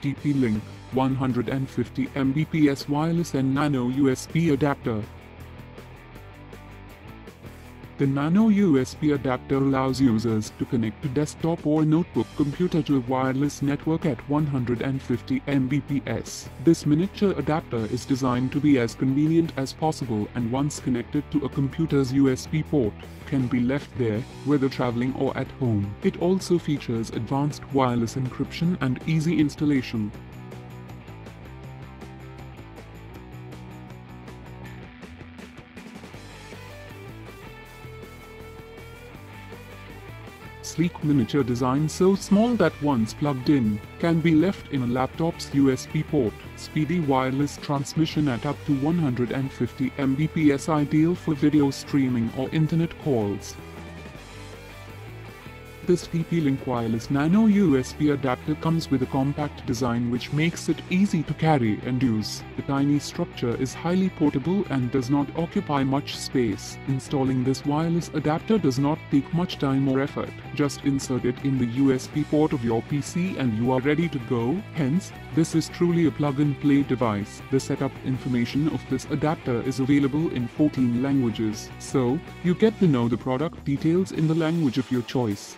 TP-Link 150 Mbps wireless N nano USB adapter. The Nano USB adapter allows users to connect to desktop or notebook computer to a wireless network at 150 Mbps. This miniature adapter is designed to be as convenient as possible and once connected to a computer's USB port, can be left there, whether traveling or at home. It also features advanced wireless encryption and easy installation. Sleek miniature design so small that once plugged in, can be left in a laptop's USB port. Speedy wireless transmission at up to 150 Mbps ideal for video streaming or internet calls. This TP-Link wireless nano USB adapter comes with a compact design which makes it easy to carry and use. The tiny structure is highly portable and does not occupy much space. Installing this wireless adapter does not take much time or effort. Just insert it in the USB port of your PC and you are ready to go. Hence, this is truly a plug-and-play device. The setup information of this adapter is available in 14 languages. So, you get to know the product details in the language of your choice.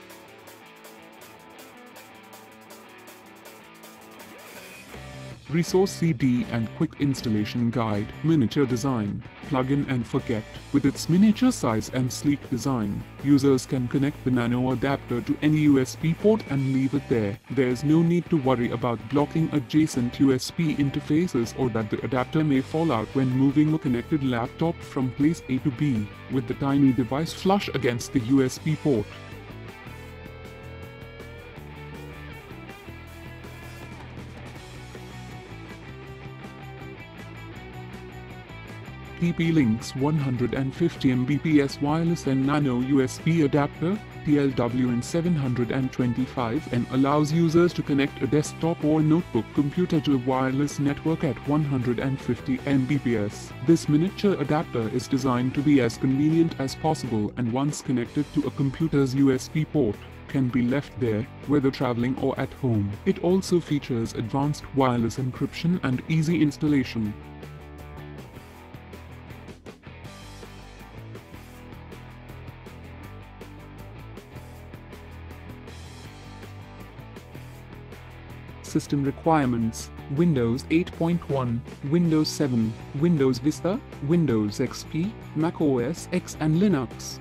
Resource CD and Quick Installation Guide, Miniature Design, Plug-in and Forget. With its miniature size and sleek design, users can connect the Nano adapter to any USB port and leave it there. There's no need to worry about blocking adjacent USB interfaces or that the adapter may fall out when moving a connected laptop from place A to B, with the tiny device flush against the USB port. TP-Link's 150 Mbps wireless N nano USB adapter, TLWN725N allows users to connect a desktop or notebook computer to a wireless network at 150 Mbps. This miniature adapter is designed to be as convenient as possible and once connected to a computer's USB port, can be left there, whether traveling or at home. It also features advanced wireless encryption and easy installation. System requirements Windows 8.1, Windows 7, Windows Vista, Windows XP, Mac OS X and Linux.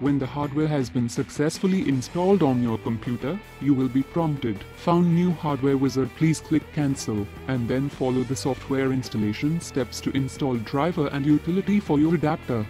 When the hardware has been successfully installed on your computer, you will be prompted, Found new hardware wizard please click cancel, and then follow the software installation steps to install driver and utility for your adapter.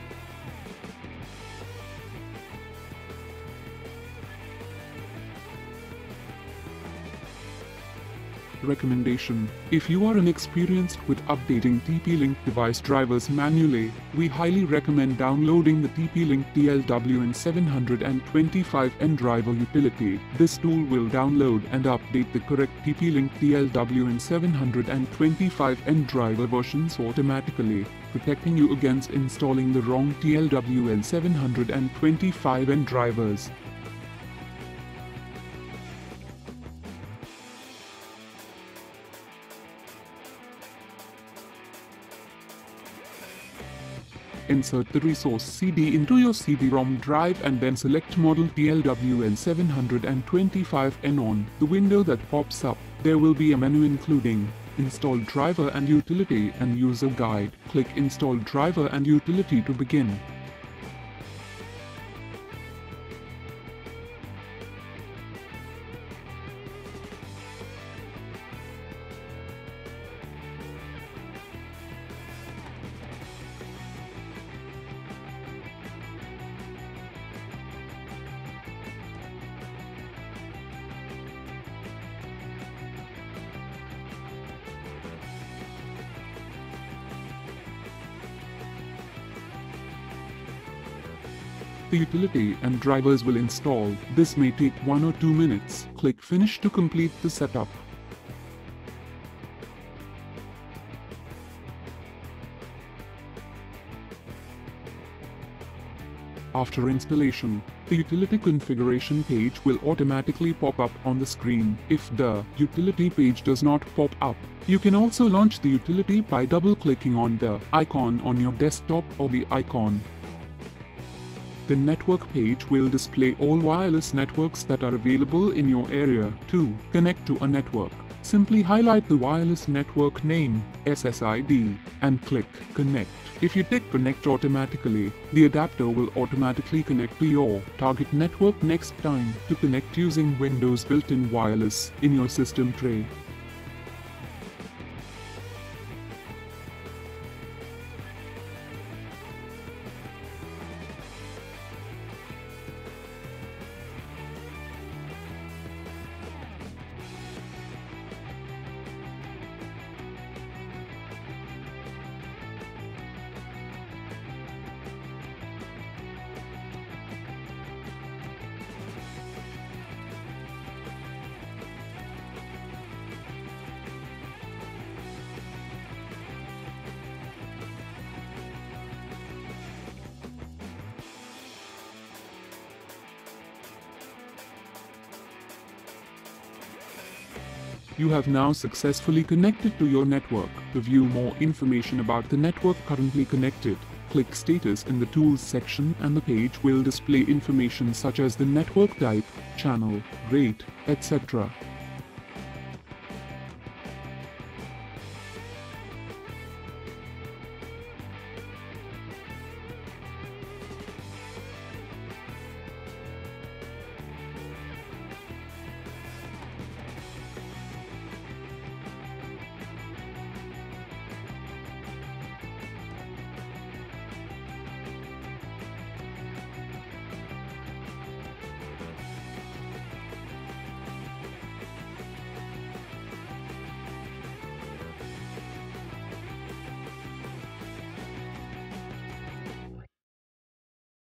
Recommendation If you are inexperienced with updating TP-Link device drivers manually, we highly recommend downloading the TP-Link TLWN725N driver utility. This tool will download and update the correct TP-Link TLWN725N driver versions automatically, protecting you against installing the wrong TLWN725N drivers. Insert the resource CD into your CD-ROM drive and then select model TLWN725N on the window that pops up. There will be a menu including Install driver and utility and user guide. Click Install driver and utility to begin. The utility and drivers will install. This may take 1 or 2 minutes. Click Finish to complete the setup. After installation, the utility configuration page will automatically pop up on the screen. If the utility page does not pop up, you can also launch the utility by double-clicking on the icon on your desktop or the icon. The network page will display all wireless networks that are available in your area. To connect to a network, simply highlight the wireless network name, SSID, and click Connect. If you tick Connect automatically, the adapter will automatically connect to your target network next time to connect using Windows built-in wireless in your system tray. You have now successfully connected to your network. To view more information about the network currently connected, click Status in the Tools section and the page will display information such as the network type, channel, rate, etc.